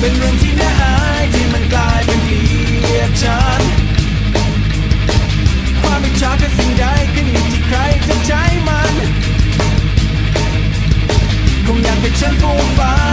เป็นเรื่องที่น่าอายที่มันกลายเป็นเกลียดชังความอิจฉาคือสิ่งใดขึ้นอยู่ที่ใครจะใช้มัน คงอยากเป็นฉันฟูฟ้า